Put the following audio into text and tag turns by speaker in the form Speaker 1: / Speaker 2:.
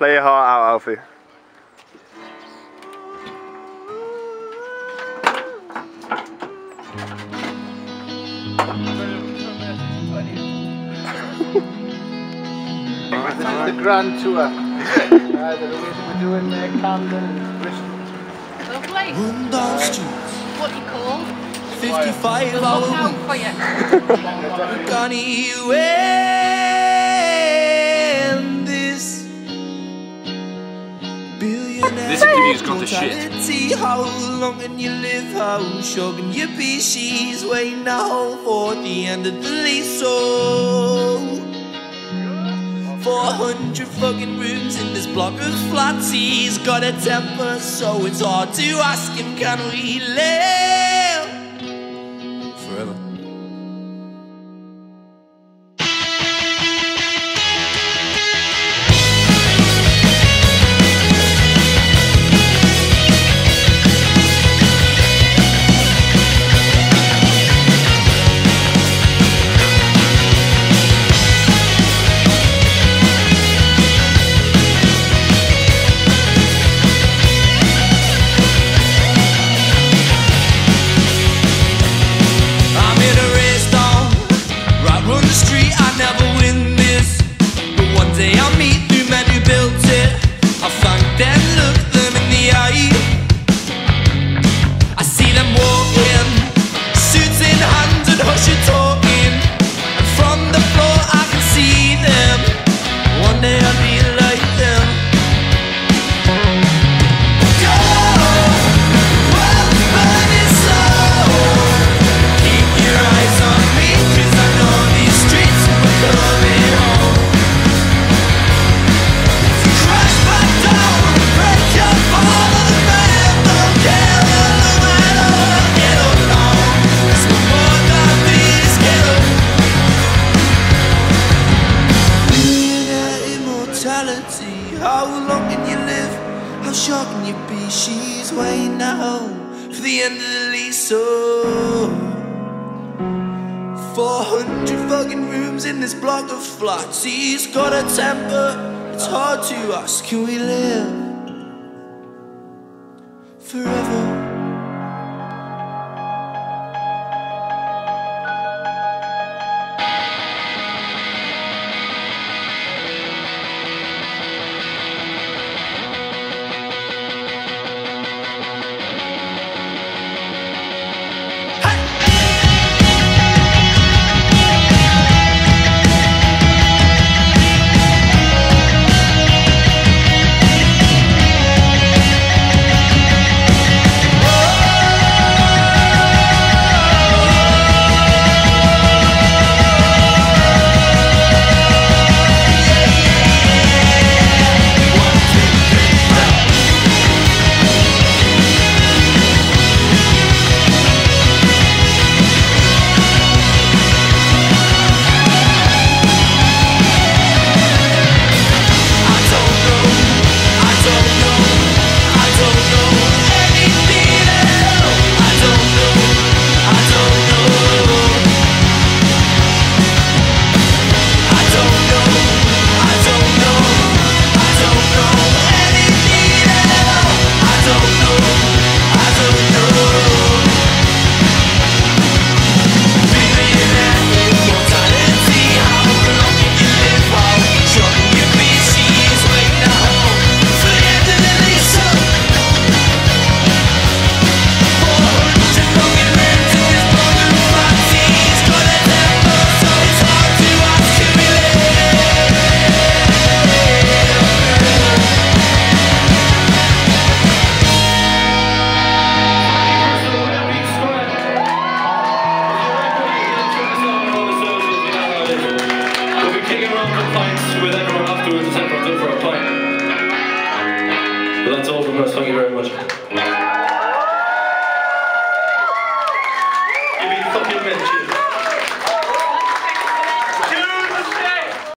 Speaker 1: Play your heart out, Alfie.
Speaker 2: This is the grand tour. uh, the we're doing uh, Camden Bristol.
Speaker 3: Lovely.
Speaker 4: Rundle streets,
Speaker 3: What you call?
Speaker 4: 55
Speaker 3: Look out for you.
Speaker 4: Gonna you billionaire
Speaker 5: This interview's gone to shit.
Speaker 4: How long can you live? How sure can you be? She's waiting at home for the end of the lease. So 400 fucking rooms in this block of flats. He's got a temper, so it's hard to ask him, can we live how long can you live? How sure can you be? She's waiting home for the end of the lease. So 400 fucking rooms in this block of flats. He's got a temper, it's hard to ask. Can we live forever?
Speaker 6: With everyone afterwards, except for a pint. But that's all from us. Thank you very much.